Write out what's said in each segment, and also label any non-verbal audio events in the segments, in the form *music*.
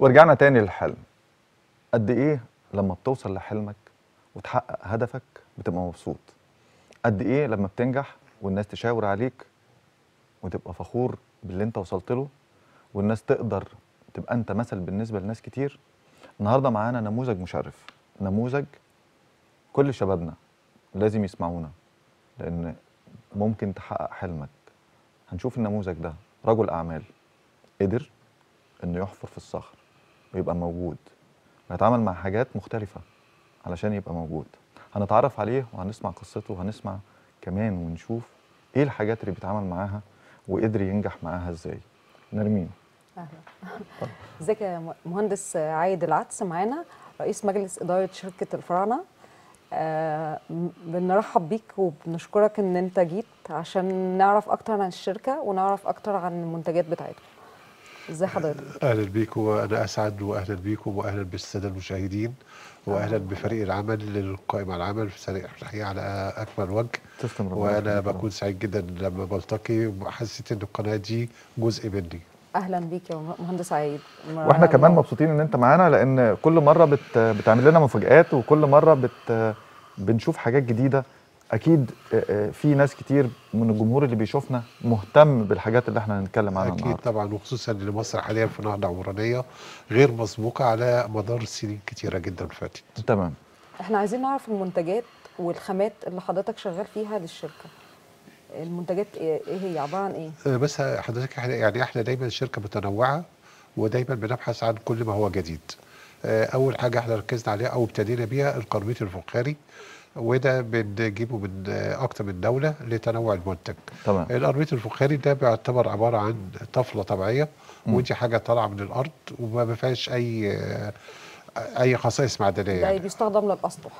ورجعنا تاني للحلم. قد إيه لما بتوصل لحلمك وتحقق هدفك بتبقى مبسوط؟ قد إيه لما بتنجح والناس تشاور عليك وتبقى فخور باللي أنت وصلت له والناس تقدر تبقى أنت مثل بالنسبة لناس كتير؟ النهارده معانا نموذج مشرف نموذج كل شبابنا لازم يسمعونا لأن ممكن تحقق حلمك. هنشوف النموذج ده. رجل أعمال قدر إنه يحفر في الصخر. ويبقى موجود. ويتعامل مع حاجات مختلفة علشان يبقى موجود. هنتعرف عليه وهنسمع قصته وهنسمع كمان ونشوف إيه الحاجات اللي بيتعامل معاها وقدر ينجح معاها إزاي. نرمين. أهلا. ازيك يا مهندس عايد العدس؟ معانا رئيس مجلس إدارة شركة الفراعنة. آه بنرحب بيك وبنشكرك إن أنت جيت عشان نعرف أكتر عن الشركة ونعرف أكتر عن المنتجات بتاعتكم. ازي حضرتك؟ أهلا بيكم وأنا أسعد واهلا بيكم واهلا بالسادة المشاهدين واهلا بفريق العمل للقائم على العمل في سريع التحيه على أكمل وجه. تسلم وأنا. بكون سعيد جدا لما بلتقي وحسيت إن القناة دي جزء مني. أهلا بيك يا مهندس عايد وإحنا كمان مبسوطين إن أنت معانا لأن كل مرة بت بتعمل لنا مفاجآت وكل مرة بت بنشوف حاجات جديدة. أكيد آه، آه، في ناس كتير من الجمهور اللي بيشوفنا مهتم بالحاجات اللي إحنا هنتكلم عنها أكيد طبعا وخصوصا ان مصر حاليا في نهضة عمرانية غير مسبوقة على مدار سنين كتيرة جدا فاتت. تمام. إحنا عايزين نعرف المنتجات والخامات اللي حضرتك شغال فيها للشركة. المنتجات إيه إيه هي؟ عبارة عن إيه؟ آه، بس حضرتك إحنا يعني إحنا دايما شركة متنوعة ودايما بنبحث عن كل ما هو جديد. أول حاجة إحنا ركزنا عليها أو ابتدينا بيها القرميط الفخاري وده بنجيبه من أكتر من دولة لتنوع المنتج تمام القرميط الفخاري ده بيعتبر عبارة عن طفله طبيعية. ودي حاجة طالعة من الأرض وما فيهاش أي أي خصائص معدنية يعني؟ بيستخدم للأسطح.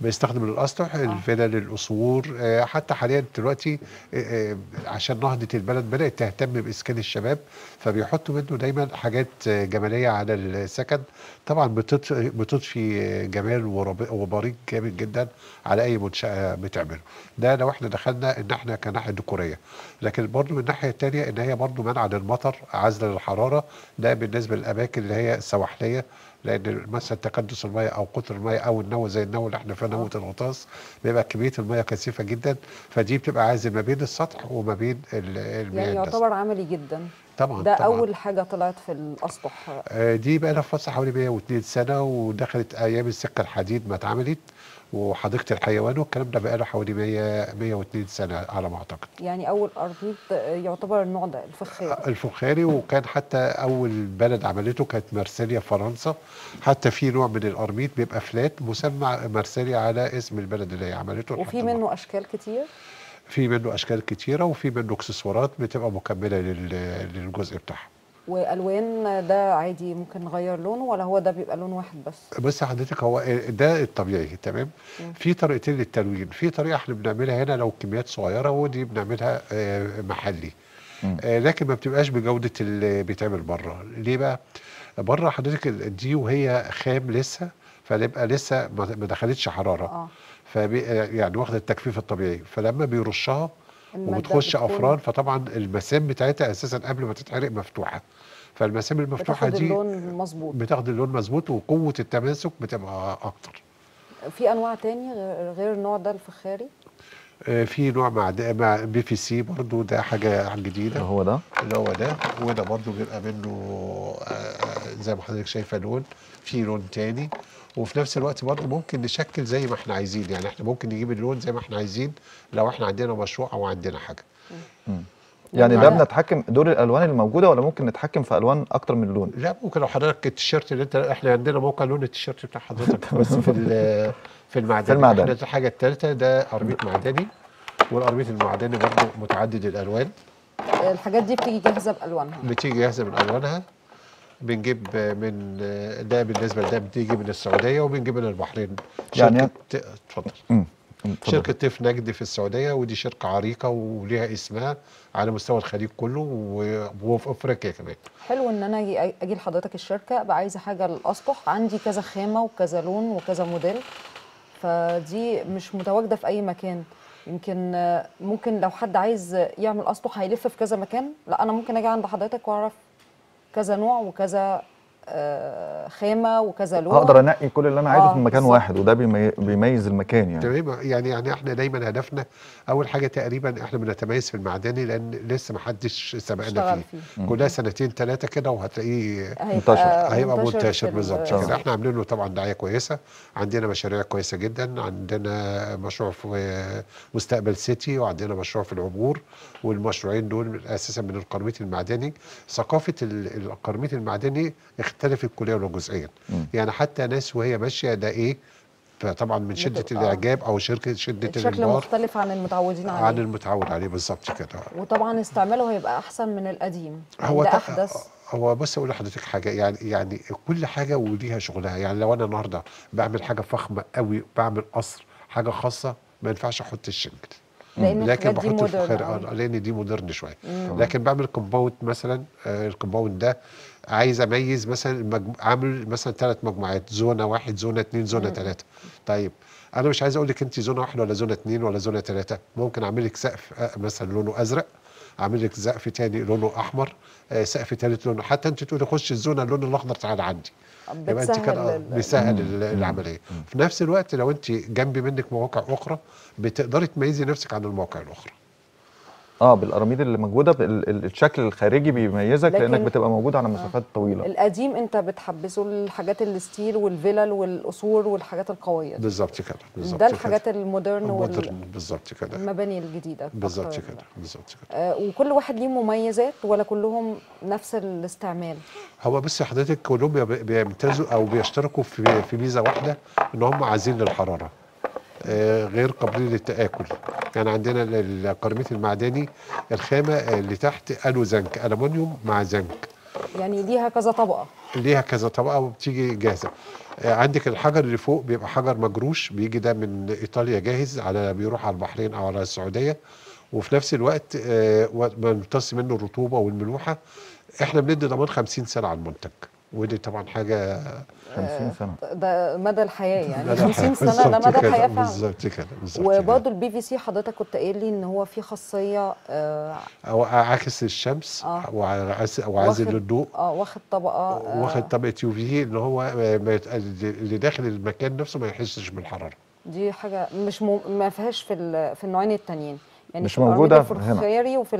بيستخدم الاسطح الفلل القصور آه، حتى حاليا دلوقتي آه، آه، عشان نهضة البلد بدأت تهتم بإسكان الشباب فبيحطوا منه دايما حاجات آه، جمالية على السكن. طبعا بتضفي آه، جمال وبريق جامد جدا على أي منشأة بتعمله. ده لو إحنا دخلنا إن إحنا كناحية ديكورية. لكن برضه من الناحية الثانية إن هي برضه منع للمطر عزل للحرارة. ده بالنسبة للأماكن اللي هي السواحليه لأن مثلا تكدس الميه أو قطر الميه أو النوى زي النوى اللي إحنا فيها نوى الغطاس بيبقى كمية الميه كثيفة جدا فدي بتبقى عازل ما بين السطح وما بين ال- المياه يعني. يعتبر عملي جدا طبعا ده طبعا. أول حاجة طلعت في الأسطح. آه، دي بقى لها فترة حوالي 102 سنة ودخلت أيام السكة الحديد ما اتعملت وحديقة الحيوان والكلام ده بقى له حوالي 100 102 سنة على ما أعتقد. يعني أول قرميط يعتبر النوع ده الفخاري. الفخاري وكان حتى أول بلد عملته كانت مارسيليا فرنسا. حتى في نوع من القرميط بيبقى فلات مسمى مارسيليا على اسم البلد اللي هي عملته وفي منه أشكال كتير. في منه أشكال كتيرة وفي منه إكسسوارات بتبقى مكملة لل- للجزء بتاعها. والوان ده عادي ممكن نغير لونه ولا هو ده بيبقى لون واحد بس؟ بس حضرتك هو ده الطبيعي تمام؟ في طريقتين للتلوين. في طريقة إحنا بنعملها هنا لو كميات صغيرة ودي بنعملها آه، محلي. مم. آه، لكن ما بتبقاش بجودة اللي بيتعمل بره. ليه بقى؟ بره حضرتك دي وهي خام لسه فنبقى لسه ما ما دخلتش حرارة. آه. فبي يعني واخده التجفيف الطبيعي. فلما بيرشها وبتخش بتكون- أفران فطبعا المسام بتاعتها أساسا قبل ما تتحرق مفتوحة. فالمسام المفتوحة بتاخد دي اللون مظبوط. بتاخد اللون مظبوط وقوة التماسك بتبقى أكتر. في أنواع تاني غير النوع ده الفخاري؟ آه، في نوع مع مع بي في سي برضو ده حاجة جديدة. هو ده؟ اللي هو ده وده برضو بيبقى منه آه، زي ما حضرتك شايفة لون. في لون تاني. وفي نفس الوقت برضو ممكن نشكل زي ما إحنا عايزين. يعني إحنا ممكن نجيب اللون زي ما إحنا عايزين لو إحنا عندنا مشروع أو عندنا حاجة. يعني ده يعني- بنتحكم دور الألوان الموجودة ولا ممكن نتحكم في ألوان أكتر من لون لا ممكن لو حضرتك التيشيرت اللي انت إحنا عندنا موقع لون التيشيرت بتاع حضرتك. *laughs* بس في في المعدني. في المعدني. إحنا الحاجة الثالثه ده قرميط معدني. والقرميط المعدني برضو متعدد الألوان. الحاجات دي بتيجي جاهزة بألوانها. بتيجي جاهزة من الوانها بنجيب من ده بالنسبة لده بتيجي من السعودية وبنجيب من البحرين. يعني- شركة اتفضل. شركة تيف نجد في السعودية ودي شركة عريقة وليها اسمها على مستوى الخليج كله وفي أفريقيا كمان. حلو إن أنا أجي أجي لحضرتك الشركة ابقى عايزة حاجة للأسطح. عندي كذا خامة وكذا لون وكذا موديل فدي مش متواجدة في أي مكان. يمكن ممكن لو حد عايز يعمل أسطح هيلف في كذا مكان. لا أنا ممكن أجي عند حضرتك وأعرف كذا نوع وكذا خامه وكذا لون هقدر انقي كل اللي أنا عايزه آه، في مكان بالظبط. واحد وده بيمي- بيميز المكان يعني. تمام. يعني يعني إحنا دايما هدفنا أول حاجة تقريبا إحنا بنتميز في المعدني لأن لسه ما حدش سبقنا فيه. فيه. كلها سنتين ثلاثة كده وهتلاقيه هيبقى هيبقى منتشر ال- بالظبط. آه. كده إحنا عاملين له طبعا دعاية كويسة. عندنا مشاريع كويسة جدا. عندنا مشروع في مستقبل سيتي وعندنا مشروع في العبور والمشروعين دول أساسا من القرميط المعدني. ثقافة ال- القرميط المعدني اختلفت كليا وجزئيا مم. يعني حتى ناس وهي ماشية ده إيه فطبعا من شدة بتبقى- الإعجاب أو شركه شدة الانبهار مختلف عن المتعودين عن عليه المتعود عليه بالظبط كده. وطبعا استعماله هيبقى أحسن من القديم. هو ده أحدث. هو بص أقول لحضرتك حاجة. يعني يعني كل حاجة وليها شغلها. يعني لو أنا النهارده بعمل حاجة فخمة قوي بعمل قصر حاجة خاصة ما ينفعش أحط الشنجل لأن لكن بحط أوي. آه، لأن دي modern شوية. لكن بعمل compound مثلا آه ال compound ده عايز أميز مثلا المجمو... عامل مثلا ثلاث مجموعات zone واحد zone اثنين zone ثلاثة طيب أنا مش عايز أقول لك انت zone واحدة ولا zone اثنين ولا zone ثلاثة ممكن أعمل لك سقف آه مثلا لونه أزرق أعمل لك سقف تاني لونه أحمر آه سقف ثالث لونه. حتى انت تقولي خش ال zone اللون الأخضر تعالى عندي. يبقى انت بتسهل كده بيسهل ال- العملية. في نفس الوقت لو انت جنب منك مواقع أخرى بتقدري تميزي نفسك عن المواقع الأخرى. آه بالقراميد اللي موجودة الشكل الخارجي بيميزك لكن- لأنك بتبقى موجود على مسافات طويلة القديم أنت بتحبسه الحاجات ال style والفلل والقصور والحاجات القوية. بالظبط كده بالظبط ده كده. الحاجات ال modern modern بالظبط كده والمباني الجديدة بالظبط. كده بالظبط كده آه، وكل واحد ليه مميزات ولا كلهم نفس الاستعمال هو بس حضرتك كلهم بي- بيمتازوا أو بيشتركوا في في ميزة واحدة إن هم عايزين للحراره آه، غير قابلين للتآكل. يعني عندنا ال- القرميط المعدني الخامة اللي تحت ألو زنك ألمونيوم مع زنك. يعني ليها كذا طبقة. ليها كذا طبقة وبتيجي جاهزة. آه، عندك الحجر اللي فوق بيبقى حجر مجروش بيجي ده من إيطاليا جاهز على بيروح على البحرين أو على السعودية. وفي نفس الوقت آه، بيمتص منه الرطوبة والملوحة إحنا بندي ضمان 50 سنة على المنتج. ودي طبعا حاجة 50 سنة ده مدى الحياة يعني مدى 50 الحياة. سنة ده مدى الحياة فعلا بالظبط كده بالظبط. وبرضه ال PVC حضرتك كنت قايل لي إن هو فيه خاصية آه عاكس الشمس آه. وعاز- وعازل للضوء آه واخد طبقة آه واخد طبقة UV ان هو آه، اللي داخل المكان نفسه ما يحسش بالحرارة دي حاجة مش م... ما فيهاش في. في النوعين التانيين يعني مش في موجودة هنا. الفخاري وفي.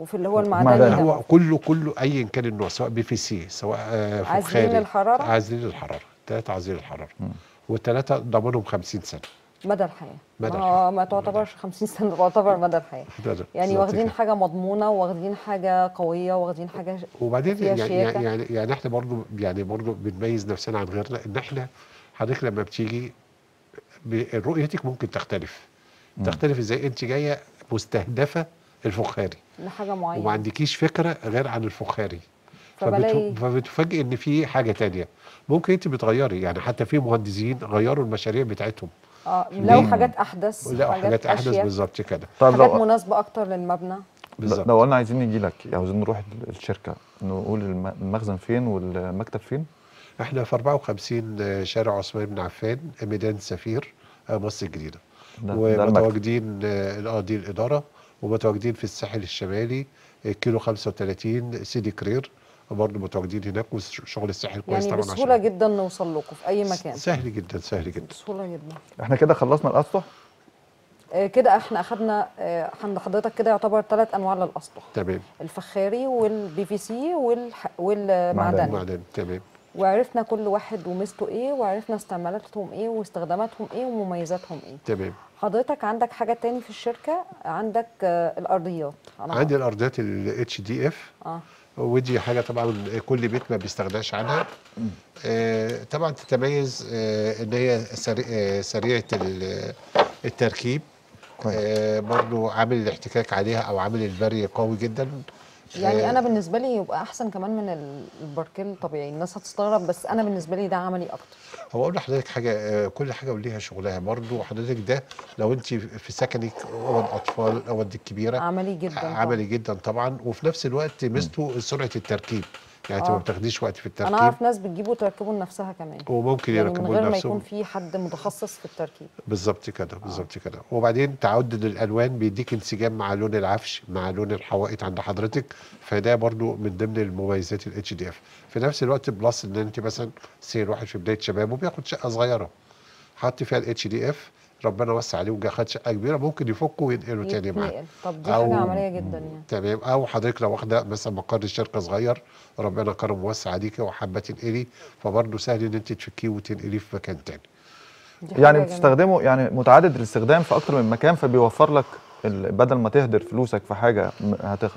وفي اللي هو المعدني. المعدني ده. هو كله كله ايا كان النوع سواء بي في سي سواء آه، عازلين فخاري للحرارة؟ عازلين للحرارة ثلاثة عازلين للحرارة والثلاثه ضمانهم 50 سنة مدى الحياة مدى ما, الحياة. ما تعتبرش 50 سنة تعتبر مدى الحياة يعني واخدين. حاجة مضمونة واخدين حاجة قوية واخدين حاجة وبعدين يعني شياكة. يعني يعني إحنا برضو يعني برضو بنميز نفسنا عن غيرنا إن إحنا حضرتك لما بتيجي رؤيتك ممكن تختلف تختلف إزاي أنت جاية مستهدفة الفخاري. لحاجة وما معينه عندكيش فكرة غير عن الفخاري. فبلاقي- فبت- فبتفاجئ إن في حاجة تانية. ممكن أنت بتغيري يعني حتى في مهندسين غيروا المشاريع بتاعتهم. آه لو؟ حاجات أحدث لا حاجات أحدث أشيك، بالظبط كده. طيب حاجات لو مناسبة أكتر للمبنى. بالظبط. لو قلنا عايزين نجي لك عاوزين نروح الشركة نقول الم- المخزن فين والمكتب فين؟ إحنا في 54 شارع عثمان بن عفان ميدان سفير آه، مصر الجديدة. ده- ده المكتب. ومتواجدين آه دي الإدارة. ومتواجدين في الساحل الشمالي آه، كيلو 35 سيدي كرير. برضه متواجدين هناك وشغل الساحل كويس يعني طبعا بسهولة جدا نوصل لكم في أي مكان. سهل جدا سهل جدا. بسهولة جدا. إحنا كده خلصنا الأسطح؟ آه كده إحنا أخدنا آه عند حضرتك كده يعتبر ثلاث أنواع للأسطح. تمام. الفخاري وال PVC. والمعدني معدن تمام. وعرفنا كل واحد وميزته إيه وعرفنا استعمالاتهم إيه واستخداماتهم إيه ومميزاتهم إيه. تمام. حضرتك عندك حاجة تاني في الشركة؟ عندك آه الأرضيات. أنا عندي الأرضيات ال HDF آه. ودي حاجة طبعا كل بيت ما بيستغناش عنها. آه. طبعا تتميز آه إن هي سري- آه سريعة ال- التركيب. آه برضو عامل الاحتكاك عليها أو عامل البري قوي جدا. يعني أنا بالنسبة لي يبقى أحسن كمان من ال- الباركيه الطبيعي الناس هتستغرب بس أنا بالنسبة لي ده عملي أكتر. هو أقول لحضرتك حاجة آه، كل حاجة وليها شغلها. برضو حضرتك ده لو أنت في سكنك أوض أطفال أوض الكبيرة عملي جدا طبعاً. عملي جدا طبعا. وفي نفس الوقت ميزته سرعة التركيب. يعني انت ما آه. بتاخديش وقت في أنا التركيب. أعرف ناس بتجيبه وتركبه لنفسها كمان. وممكن يعني من يركبوا غير ما لنفسهم. يكون في حد متخصص في التركيب. بالظبط كده بالظبط كده. وبعدين تعدد الالوان بيديك انسجام مع لون العفش مع لون الحوائط عند حضرتك. فده برضو من ضمن المميزات ال HDF في نفس الوقت plus إن أنت مثلا سير واحد في بداية شبابه بياخد شقة صغيرة. حط فيها ال HDF ربنا وسع عليه وخد شقة كبيرة ممكن يفكه وينقله تاني معاه. طب دي أو- حاجة عملية جدا يعني. تمام. أو حضرتك لو واخدة مثلا مقر الشركة صغير ربنا كرم ووسع عليكي وحابه تنقلي فبرضه سهل إن أنت تفكيه وتنقليه في مكان تاني. يعني. بتستخدمه يعني متعدد الاستخدام في أكتر من مكان فبيوفر لك بدل ما تهدر فلوسك في حاجة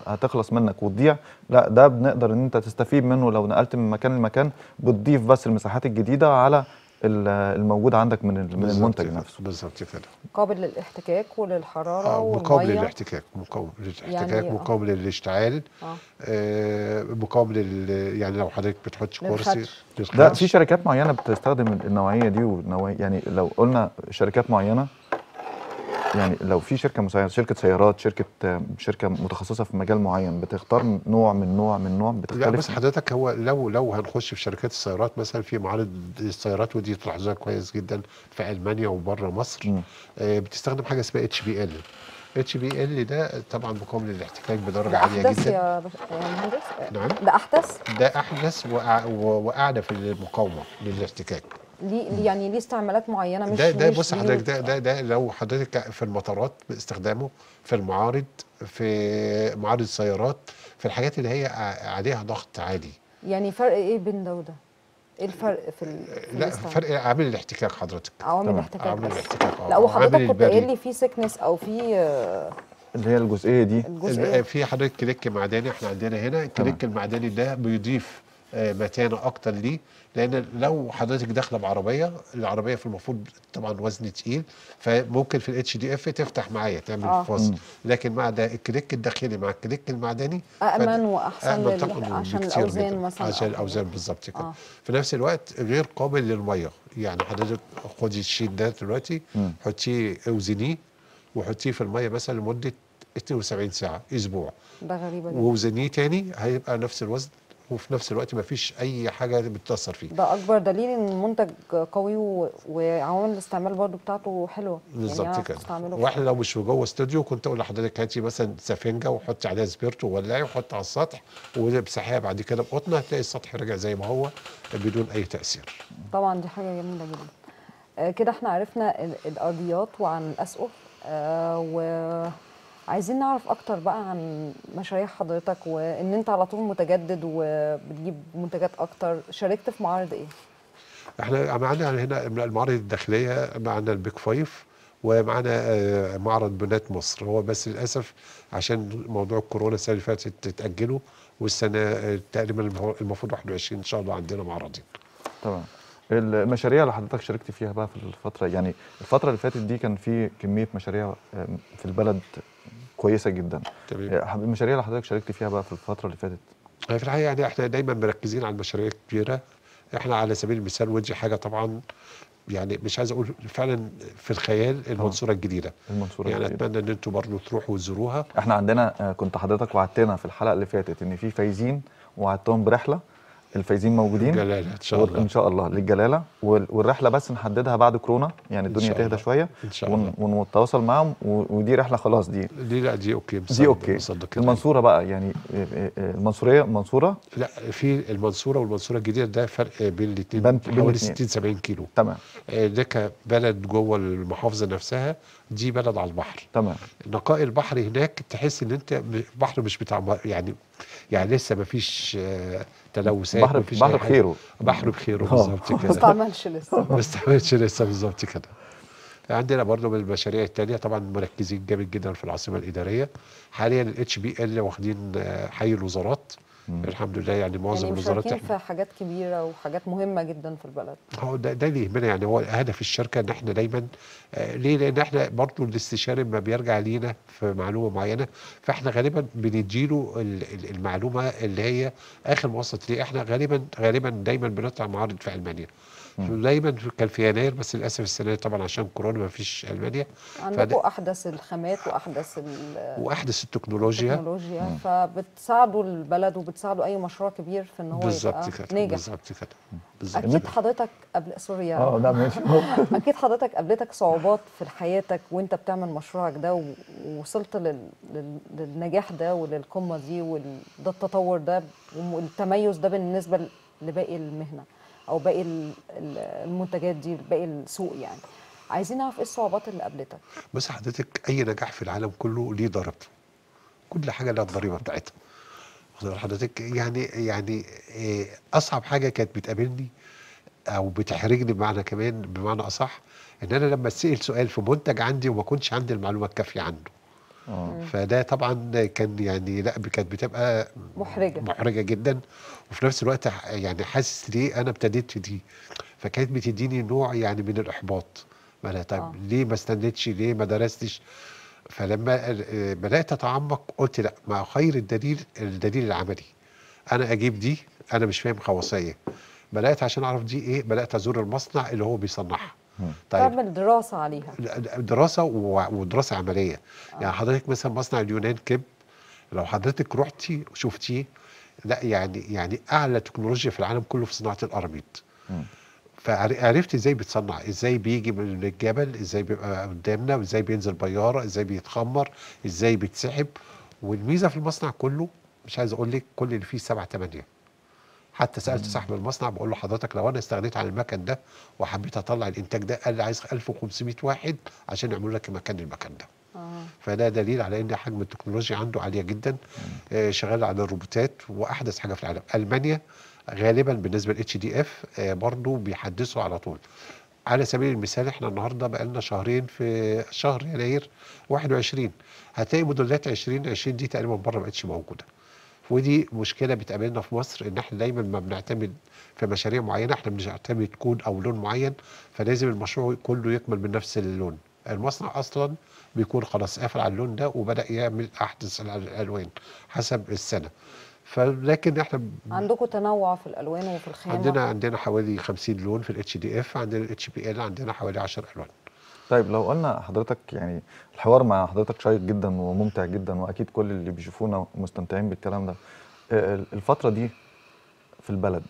هتخلص منك وتضيع لا ده بنقدر إن أنت تستفيد منه لو نقلت من مكان لمكان بتضيف بس المساحات الجديدة على الموجود عندك من المنتج نفسه. بالظبط كده. قابل للاحتكاك وللحرارة آه، والمية؟ للاحتكاك مقاوم للاحتكاك يعني آه. مقاوم للاشتعال آه. آه مقاوم لل يعني لو حضرتك بتحطش كرسي للخدش. في شركات معينة بتستخدم النوعية دي ونوعية يعني لو قلنا شركات معينة يعني لو في شركة مسيرة شركة سيارات شركة شركة متخصصة في مجال معين بتختار نوع من نوع من نوع لا بتختلف؟ بس حضرتك هو لو لو هنخش في شركات السيارات مثلا في معارض السيارات ودي تلاحظوها كويس جدا في ألمانيا وبره مصر مم. آه بتستخدم حاجة اسمها اتش بي ال اتش بي ال ده طبعا مقاوم للاحتكاك بدرجة ده عالية احدث جدا. يا بش... يا مهندس. نعم. ده أحدث ده احدث وأعلى في المقاومة للاحتكاك. ليه ليه- يعني ليه استعمالات معينة مش ده ده بص. حضرتك ده ده ده لو حضرتك في المطارات باستخدامه في المعارض في معارض السيارات في الحاجات اللي هي عليها ضغط عالي يعني فرق إيه بين ده وده؟ إيه الفرق في, ال... في لا؟ فرق عامل الاحتكاك حضرتك عوامل تمام. الاحتكاك عامل الاحتكاك آه لا وحضرتك كنت. قايل لي في thickness أو في آه، اللي هي الجزئية دي الجزء في حضرتك click معدني إحنا عندنا هنا ال click المعدني ده بيضيف متانه أكتر ليه لأن لو حضرتك داخلة بعربية العربية في المفروض طبعا وزن تقيل فممكن في ال HDF تفتح معايا تعمل آه. فاصل. لكن مع ده ال click الداخلي مع ال click المعدني وأحسن أأمن لل- عشان جداً. مثلاً عشان حاجة. الأوزان بالظبط كده آه. في نفس الوقت غير قابل للمية يعني حضرتك خدي ال sheet ده دلوقتي. حطيه أوزنيه وحطيه في المية مثلا لمدة 72 ساعة أسبوع ده غريبة جدا ووزنيه تاني هيبقى نفس الوزن وفي نفس الوقت مفيش أي حاجة بتاثر فيه. ده أكبر دليل إن المنتج قوي و... وعوامل الاستعمال برضو بتاعته حلوة. بالظبط يعني كده. وإحنا لو مش جوه استوديو كنت أقول لحضرتك هاتي مثلا سفنجة وحطي عليها سبيرتو وولعي وحطي على السطح وامسحيها بعد كده بقطنة هتلاقي السطح رجع زي ما هو بدون أي تأثير. طبعا دي حاجة جميلة جدا. آه كده إحنا عرفنا ال- الأرضيات وعن الأسقف. آه وعايزين نعرف أكتر بقى عن مشاريع حضرتك وإن أنت على طول متجدد وبتجيب منتجات أكتر. شاركت في معارض إيه؟ إحنا معانا هنا من المعارض الداخلية معانا البيك فايف ومعانا آه، معرض بنات مصر. هو بس للأسف عشان موضوع الكورونا السنة اللي فاتت اتأجلوا والسنة آه، تقريبا المفروض 21 إن شاء الله عندنا معرضين. تمام. المشاريع اللي حضرتك شاركت فيها بقى في الفترة يعني الفترة اللي فاتت دي كان في كمية مشاريع آم، في البلد كويسة جدا. تمام. آه، المشاريع اللي حضرتك شاركت فيها بقى في الفترة اللي فاتت؟ في الحقيقة يعني إحنا دايما مركزين على المشاريع الكبيرة. إحنا على سبيل المثال ودي حاجة طبعا يعني مش عايز أقول فعلا في الخيال المنصورة الجديدة. المنصورة يعني الجديدة. أتمنى إن أنتم برضه تروحوا وتزوروها. إحنا عندنا آه، كنت حضرتك وعدتنا في الحلقة اللي فاتت إن في فايزين وعدتهم برحلة. الفايزين موجودين. جلاله إن شاء الله. إن شاء الله للجلالة. وال- والرحلة بس نحددها بعد كورونا يعني الدنيا تهدى. شوية. إن شاء الله. ونتواصل معاهم ودي رحلة خلاص دي. دي لا دي okay دي okay. مصدق. المنصورة بقى يعني آه، آه، آه، المنصورية منصورة؟ لا في المنصورة والمنصورة الجديدة ده فرق بين الاثنين حوالي الاتنين. 60 70 كيلو. تمام. آه، ده كبلد جوه المحافظة نفسها دي بلد على البحر. تمام. نقاء البحر هناك تحس إن أنت البحر مش بتاع يعني يعني لسه ما فيش تلوثات بحر بحر. بخيره. بحر بخيره آه. بالظبط ما كده استعملش لسه. ما استعملش لسه بالظبط كده. عندنا برضه من المشاريع التانية طبعا مركزين جامد جدا في العاصمة الإدارية. حاليا الاتش بي ال واخدين آه، حي الوزارات. الحمد لله يعني معظم يعني الوزارات إحنا في حاجات كبيرة وحاجات مهمة جدا في البلد. هو ده, ده اللي يهمنا يعني هو هدف الشركة إن إحنا دايما آه ليه؟ لأن إحنا برضه الاستشاري لما بيرجع لينا في معلومة معينة فإحنا غالبا بنديله ال- ال- المعلومة اللي هي آخر ما وصلت ليه. إحنا غالبا غالبا دايما بنطلع معارض في ألمانيا. دايما كان في يناير بس للأسف السنة دي طبعا عشان كورونا ما فيش ألمانيا. عندكم أحدث الخامات وأحدث ال- وأحدث التكنولوجيا. التكنولوجيا. فبتساعدوا البلد وبتساعدوا أي مشروع كبير في إن هو بالظبط يبقى كده ناجح. بالظبط كده بالظبط أكيد حضرتك قبل سوري آه لا ماشي. *laughs* أكيد حضرتك قابلتك صعوبات في حياتك وأنت بتعمل مشروعك ده ووصلت لل... لل... للنجاح ده وللقمة دي وده التطور ده والتميز ده بالنسبة لباقي المهنة. أو باقي ال- ال- المنتجات دي باقي السوق يعني. عايزين نعرف إيه الصعوبات اللي قابلتك؟ بص حضرتك أي نجاح في العالم كله ليه ضريبته كل حاجة لها الضريبة بتاعتها. حضرتك يعني يعني إيه، أصعب حاجة كانت بتقابلني أو بتحرجني بمعنى كمان بمعنى أصح إن أنا لما اتسال سؤال في منتج عندي وما كنتش عندي المعلومة الكافية عنه. آه. فده طبعا كان يعني لا كانت بتبقى محرجة. محرجة جدا. وفي نفس الوقت يعني حاسس ليه أنا ابتديت دي. فكانت بتديني نوع يعني من الإحباط. ما طيب آه. ليه ما استنيتش؟ ليه ما درستش؟ فلما آه، بدأت أتعمق قلت لا ما خير الدليل الدليل العملي. أنا أجيب دي أنا مش فاهم خواصية. بدأت عشان أعرف دي إيه بدأت أزور المصنع اللي هو بيصنعها. طيب. تعمل دراسه عليها. دراسة ودراسة عملية. يعني حضرتك مثلا مصنع اليونان كب لو حضرتك رحتي وشفتيه لا يعني يعني أعلى تكنولوجيا في العالم كله في صناعة القراميط. فعرفت إزاي بيتصنع إزاي بيجي من الجبل إزاي بيبقى قدامنا وازاي بينزل بياره إزاي بيتخمر إزاي بيتسحب. والميزة في المصنع كله مش عايز أقول لك كل اللي فيه سبعة تمانية. حتى سألت صاحب المصنع بقول له حضرتك لو أنا استغنيت عن المكن ده وحبيت أطلع الإنتاج ده قال لي عايز 1500 واحد عشان يعملوا لك مكان المكان ده. آه. فده دليل على إن حجم التكنولوجيا عنده عالية جدا آه، شغال على الروبوتات وأحدث حاجة في العالم. ألمانيا غالبا بالنسبة للاتش دي اف برضه بيحدثوا على طول. على سبيل المثال إحنا النهارده بقى لنا شهرين في شهر يناير 21 هتلاقي موديلات 2020 دي تقريبا بره ما بقتش موجودة. ودي مشكلة بتقابلنا في مصر إن إحنا دايما ما بنعتمد في مشاريع معينة إحنا بنعتمد كود أو لون معين فلازم المشروع كله يكمل من نفس اللون. المصنع أصلا بيكون خلاص قافل على اللون ده وبدأ يعمل أحدث الألوان حسب السنة. فلكن إحنا عندكم تنوع في الألوان وفي الخامة؟ عندنا عندنا حوالي 50 لون في ال HDF عندنا ال HPL عندنا حوالي 10 ألوان. طيب لو قلنا حضرتك يعني الحوار مع حضرتك شيق جدا وممتع جدا وأكيد كل اللي بيشوفونا مستمتعين بالكلام ده آه، الفترة دي في البلد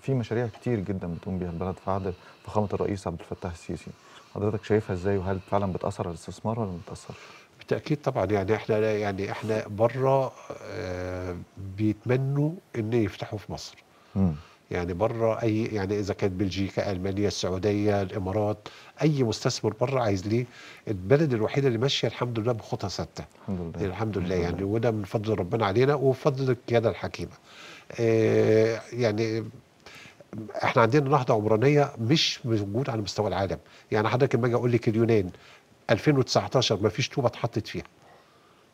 في مشاريع كتير جدا بتقوم بيها البلد في عهد فخامة الرئيس عبد الفتاح السيسي. حضرتك شايفها إزاي؟ وهل فعلا بتأثر على الاستثمار ولا ما بتأثرش؟ بالتأكيد طبعا يعني إحنا يعني إحنا بره آه، بيتمنوا إن يفتحوا في مصر. امم يعني بره أي يعني إذا كانت بلجيكا ألمانيا السعودية الإمارات أي مستثمر بره عايز ليه؟ البلد الوحيدة اللي ماشية الحمد لله بخطى ثابتة. الحمد لله. الحمد لله يعني وده من فضل ربنا علينا وفضل القياده الحكيمة. آه، يعني إحنا عندنا نهضة عمرانية مش موجوده على مستوى العالم. يعني حضرتك لما أجي أقول لك اليونان 2019 ما فيش طوبة اتحطت فيها.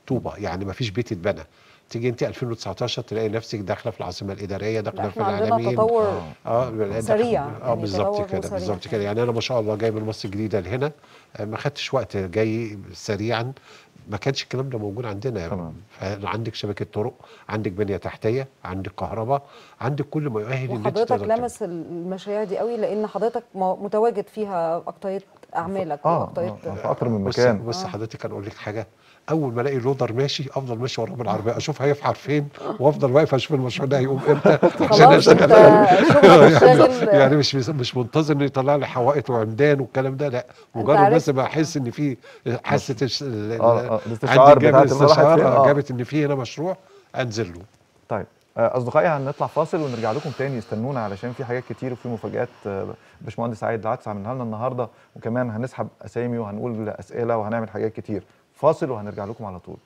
طوبة يعني ما فيش بيت اتبنى تيجي انت 2019 تلاقي نفسك داخلة في العاصمة الإدارية لا، داخله في العالمين تطور آه سريع، آه يعني بالظبط كده. بالظبط كده يعني أنا ما شاء الله جاي من مصر الجديده لهنا آه، ما خدتش وقت جاي سريعا ما كانش الكلام ده موجود عندنا تمام. عندك شبكة طرق عندك بنية تحتية عندك كهرباء عندك كل ما يؤهل إن تعمل. لامس المشاريع دي قوي لأن حضرتك متواجد فيها اكتريه أعمالك آه واكتريه آه، في أكتر من بص مكان بص آه. حضرتك أنا أقول لك حاجة أول ما ألاقي لودر ماشي أفضل ماشي وراه بالعربية أشوف هيفحر فين وأفضل واقف أشوف المشروع ده هيقوم إمتى؟ *laughs* أنت شغلك شاغل *laughs* يعني *laughs* مش مش منتظر إنه يطلع لي حوائط وعمدان والكلام ده لأ. مجرد بس ما أحس إن في حاسة آه آه الاستشعار جاب بتاعت اللي راحت الاستشعار آه، جابت إن في هنا مشروع أنزل له. طيب آه، أصدقائي هنطلع فاصل ونرجع لكم تاني. استنونا علشان في حاجات كتير وفي مفاجآت آه، باشمهندس عايد العدس عملها لنا النهارده. وكمان هنسحب أسامي وهنقول اسئله وهنعمل حاجات كتير. فاصل وهنرجع لكم على طول.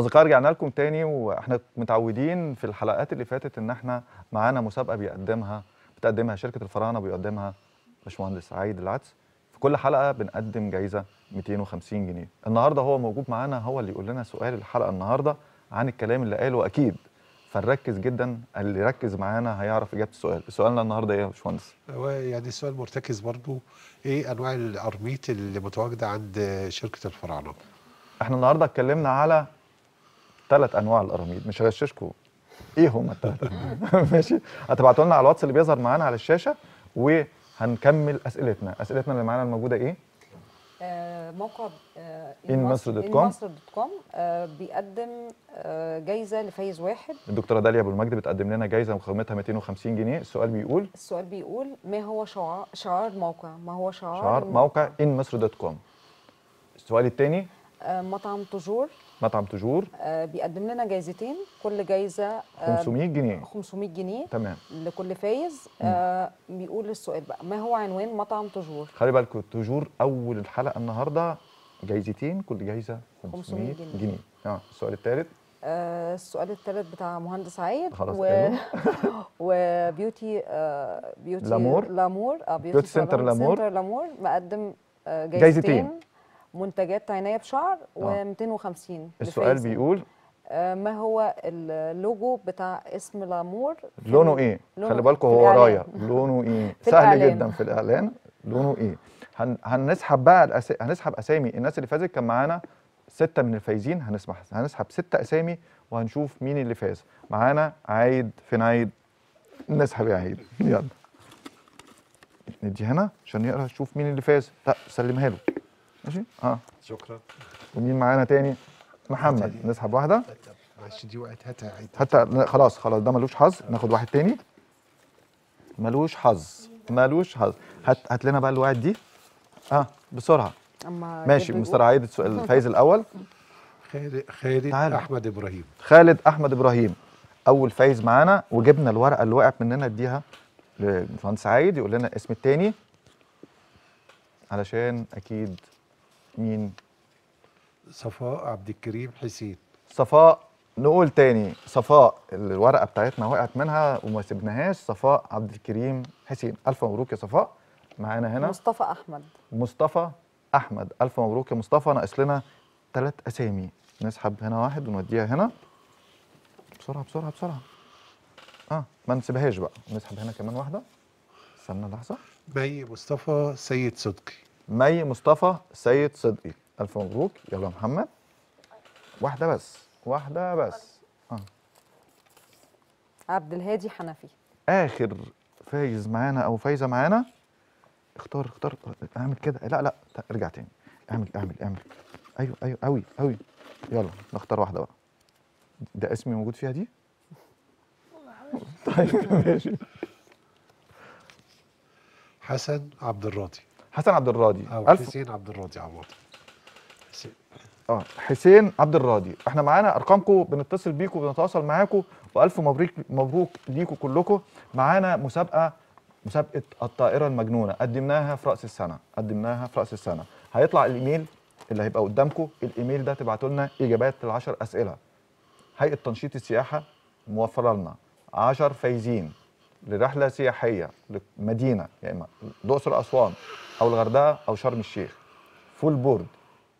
أصدقائي رجعنا لكم تاني وإحنا متعودين في الحلقات اللي فاتت إن إحنا معانا مسابقة بيقدمها بتقدمها شركة الفراعنة وبيقدمها باشمهندس عايد العدس. في كل حلقة بنقدم جايزة 250 جنيه. النهاردة هو موجود معانا هو اللي يقول لنا سؤال الحلقة النهاردة عن الكلام اللي قاله أكيد. فنركز جدا اللي يركز معانا هيعرف إجابة السؤال. سؤالنا النهاردة إيه يا باشمهندس؟ يعني السؤال مرتكز برضو. إيه أنواع القرميط اللي متواجدة عند شركة الفراعنة؟ إحنا النهارده اتكلمنا على ثلاث أنواع القراميط مش هغششكم إيه هم الثلاث أنواع؟ *laughs* ماشي. هتبعتوا لنا على الواتس اللي بيظهر معانا على الشاشة وهنكمل أسئلتنا. أسئلتنا اللي معانا الموجودة إيه؟ آه، موقع آه، inmasr.com. inmasr.com آه، بيقدم آه، جايزة لفايز واحد. الدكتورة داليا أبو المجد بتقدم لنا جايزة مقيمتها 250 جنيه. السؤال بيقول؟ السؤال بيقول ما هو شعار شعار الموقع ما هو شعار, شعار موقع inmasr.com السؤال الثاني مطعم توجور مطعم تجور. آه، بيقدم لنا جايزتين كل جايزة آه، 500 جنيه. 500 جنيه تمام. لكل فايز. آه بيقول السؤال بقى ما هو عنوان مطعم توجور خلي بالكم تجور أول الحلقة النهارده جايزتين كل جايزة 500 500 جنيه. جنيه. آه السؤال الثالث آه السؤال الثالث بتاع مهندس عايد. خلاص و... وbeauty *laughs* آه beauty لامور. لامور آه beauty center صالون لامور. center لامور مقدم آه جايزتين. جايزتين. منتجات عنايه بشعر آه. و250 السؤال بيقول؟ آه ما هو اللوجو بتاع اسم لامور في لونه إيه؟ لونه خلي بالكم في هو. ورايا. لونه إيه؟ *laughs* في سهل الإعلان. جدا في الإعلان. لونه إيه؟ هن... هنسحب بقى الأس... هنسحب أسامي. الناس اللي فازت كان معانا ستة من الفايزين. هنسمح هنسحب ستة أسامي وهنشوف مين اللي فاز. معانا عايد فين عايد نسحب يا عايد. يلا. ندي هنا عشان يقرا نشوف مين اللي فاز. لا سلمها له. ماشي؟ آه. شكرا. ومين معانا تاني؟ محمد. نسحب واحدة. معلش دي وقت. هاتها لا، خلاص خلاص ده ملوش حظ. ناخد واحد تاني. ملوش حظ. ملوش حظ. هات هات لنا بقى الواحد دي. آه بسرعة. أما ماشي مستر عايد السؤال الفايز الأول. خالد خالد تعالى. أحمد إبراهيم. خالد أحمد إبراهيم. أول فايز معانا. وجبنا الورقة اللي وقعت مننا اديها للمهندس عايد يقول لنا اسم التاني. علشان أكيد مين؟ صفاء عبد الكريم حسين. صفاء نقول تاني صفاء الورقة بتاعتنا وقعت منها وما سبناهاش صفاء عبد الكريم حسين. ألف مبروك يا صفاء. معانا هنا مصطفى أحمد. مصطفى أحمد. ألف مبروك يا مصطفى. ناقص لنا ثلاث أسامي. نسحب هنا واحد ونوديها هنا. بسرعة بسرعة بسرعة. آه ما نسيبهاش بقى. نسحب هنا كمان واحدة. استنى لحظة. مي مصطفى سيد صدقي. مي مصطفى سيد صدقي. ألف مبروك. يلا يا محمد. واحدة بس. واحدة بس. آه. عبد الهادي حنفي. آخر فايز معانا أو فايزة معانا. اختار اختار. اعمل كده. لا لا. ارجع تاني. اعمل اعمل اعمل. أيوه أيوه قوي قوي يلا نختار واحدة بقى. ده اسمي موجود فيها دي؟ طيب ماشي. حسن عبد الراضي حسن عبد الراضي. أو ألف حسين عبد الراضي عوض. حسين. آه حسين عبد الراضي. إحنا معانا ارقامكم بنتصل بيكم بنتواصل معاكم وألف مبروك مبروك ليكم كلكم معانا مسابقه مسابقة الطائرة المجنونة. قدمناها في رأس السنة. قدمناها في رأس السنة. هيطلع الإيميل اللي هيبقى قدامكم الإيميل ده تبعتوا لنا إجابات للعشر أسئلة. هيئة تنشيط السياحة موفرة لنا. 10 فايزين. لرحلة سياحية لمدينة يا اما الأقصر أسوان أو الغردقة أو شرم الشيخ. full board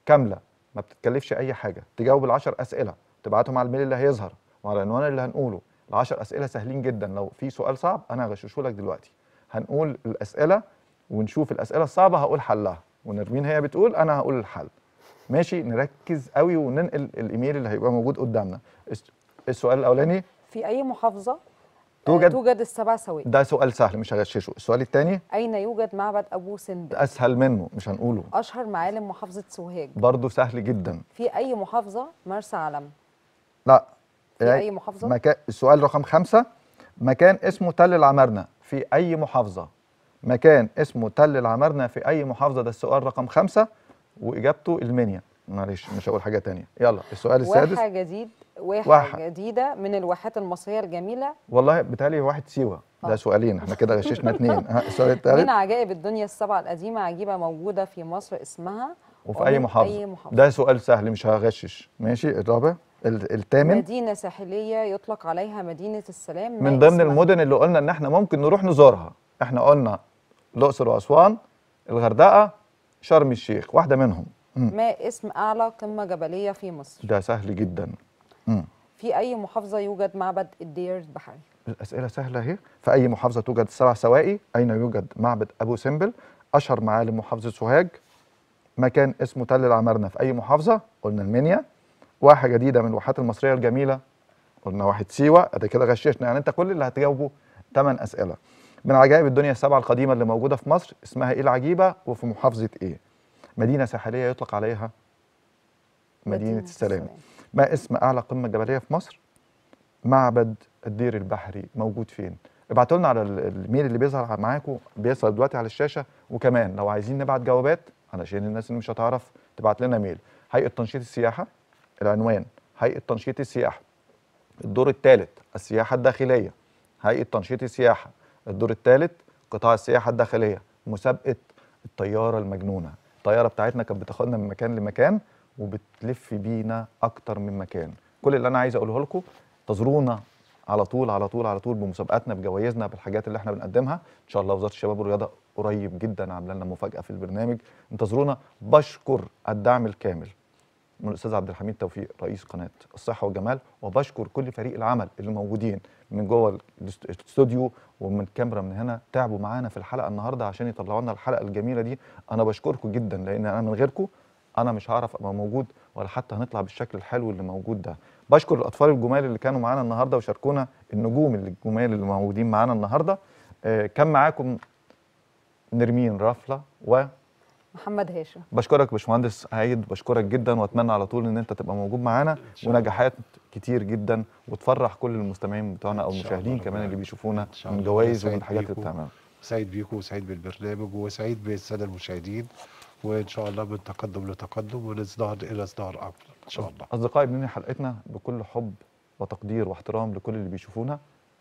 كاملة ما بتتكلفش أي حاجة. تجاوب العشر أسئلة تبعتهم على ال mail اللي هيظهر. وعلى العنوان اللي هنقوله العشر أسئلة سهلين جدا. لو في سؤال صعب أنا هغششه لك دلوقتي. هنقول الأسئلة ونشوف الأسئلة الصعبة هقول حلها. ونرمين هي بتقول أنا هقول الحل. ماشي؟ نركز قوي وننقل الإيميل اللي هيبقى موجود قدامنا. الس- السؤال الأولاني؟ في أي محافظة توجد- توجد السبع سواد. ده سؤال سهل مش هغششه. السؤال الثاني أين يوجد معبد أبو سمبل؟ أسهل منه مش هنقوله. أشهر معالم محافظة سوهاج. برضه سهل جدا. في أي محافظة مرسى علم؟ لا. في أي محافظة؟ مكان السؤال رقم خمسة. مكان اسمه تل العمارنة في أي محافظة؟ مكان اسمه تل العمارنة في أي محافظة؟ ده السؤال رقم خمسة. وإجابته المنيا معلش مش هقول حاجة تانية. يلا السؤال السادس. واحة جديد واحة, واحة. جديدة من الواحات المصرية الجميلة. والله بتهيألي واحد سيوة. ده آه. سؤالين إحنا كده غششنا اتنين. ها، السؤال التالت. من عجائب الدنيا السبعة القديمة عجيبة موجودة في مصر؟ اسمها وفي أي محافظة. أي محافظة. ده سؤال سهل مش هغشش. ماشي الرابع ال- الثامن. مدينة ساحلية يطلق عليها مدينة السلام. من ضمن؟ المدن اللي قلنا إن إحنا ممكن نروح نزورها. إحنا قلنا الأقصر وأسوان الغردقة شرم الشيخ واحدة منهم. ما اسم أعلى قمة جبلية في مصر. ده سهل جدا. مم. في أي محافظة يوجد معبد الدير البحري؟ الأسئلة سهلة أهي. في أي محافظة توجد سبع سواقي؟ أين يوجد معبد أبو سمبل؟ أشهر معالم محافظة سوهاج؟ مكان اسمه تل العمارنة في أي محافظة؟ قلنا المنيا. واحة جديدة من الواحات المصرية الجميلة. قلنا واحد سيوة. أدي كده غششنا. يعني أنت كل اللي هتجاوبه ثمان أسئلة. من عجائب الدنيا السبعه القديمة اللي موجودة في مصر اسمها إيه العجيبة؟ وفي محافظة إيه؟ مدينة ساحلية يطلق عليها مدينة السلام. ما اسم أعلى قمة جبلية في مصر؟ معبد الدير البحري. موجود فين؟ ابعتوا لنا على ال- الميل اللي بيظهر معاكم بيظهر دلوقتي على الشاشة. وكمان لو عايزين نبعت جوابات علشان الناس اللي مش هتعرف تبعت لنا ميل. هيئة تنشيط السياحة العنوان هيئة تنشيط السياحة. الدور الثالث السياحة الداخلية. هيئة تنشيط السياحة. الدور الثالث قطاع السياحة الداخلية. مسابقة الطيارة المجنونة. الطيارة بتاعتنا كانت بتاخدنا من مكان لمكان وبتلف بينا أكتر من مكان. كل اللي أنا عايز أقوله لكم انتظرونا على طول على طول على طول بمسابقاتنا بجوائزنا بالحاجات اللي إحنا بنقدمها. إن شاء الله وزارة الشباب والرياضة قريب جدا عاملة لنا مفاجأة في البرنامج. انتظرونا. بشكر الدعم الكامل. من الأستاذ عبد الحميد توفيق رئيس قناة الصحة والجمال وبشكر كل فريق العمل اللي موجودين من جوه الاست- الاستوديو ومن كاميرا من هنا تعبوا معانا في الحلقة النهارده عشان يطلعوا لنا الحلقة الجميلة دي. أنا بشكركم جدا لأن أنا من غيركم أنا مش هعرف أبقى موجود ولا حتى هنطلع بالشكل الحلو اللي موجود ده. بشكر الأطفال الجمال اللي كانوا معانا النهارده وشاركونا النجوم الجمال اللي موجودين معانا النهارده. آه، كان معاكم نرمين رافلة و محمد هاشم بشكرك باشمهندس عايد بشكرك جدا وأتمنى على طول إن أنت تبقى موجود معانا شاء الله. ونجاحات كتير جدا وتفرح كل المستمعين بتوعنا أو المشاهدين كمان اللي بيشوفونا من. جوائز ومن الحاجات اللي. بتعملها سعيد بيكم وسعيد بالبرنامج وسعيد بالسادة المشاهدين وإن شاء الله من تقدم لتقدم ونزدهر إلى ازدهار افضل إن شاء الله أصدقائي بننهي حلقتنا بكل حب وتقدير واحترام لكل اللي بيشوفونا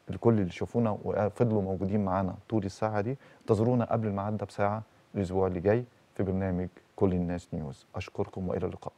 لكل اللي يشوفونا وفضلوا موجودين معانا طول الساعة دي انتظرونا قبل الميعاد ده بساعة الأسبوع اللي جاي في برنامج كل الناس نيوز. أشكركم وإلى اللقاء.